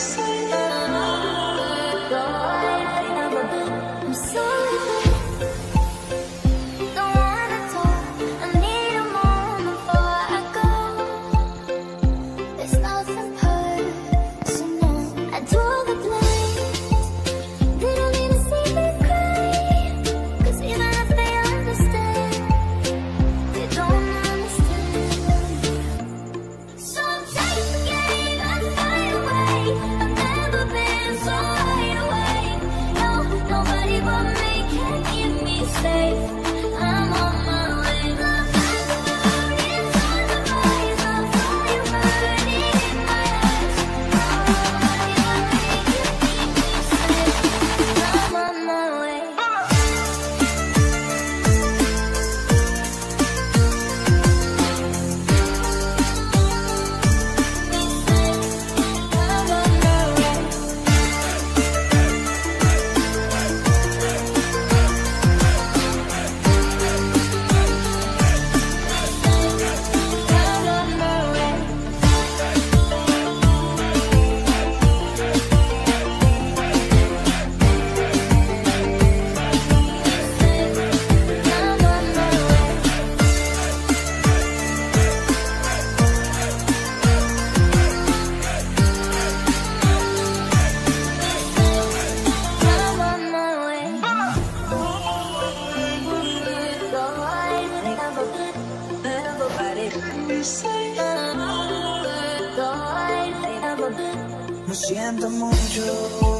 so siento mucho,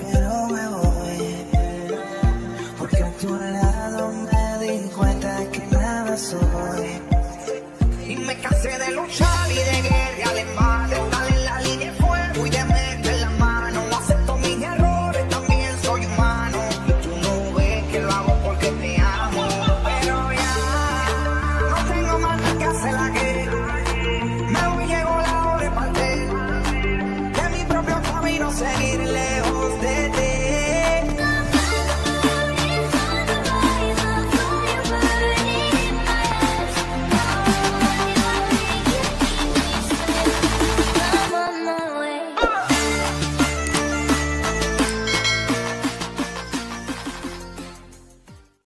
Pero me voy, porque estoy en lado donde di cuenta que nada soy. Y me casé de luchar y de guerre, de alemanes.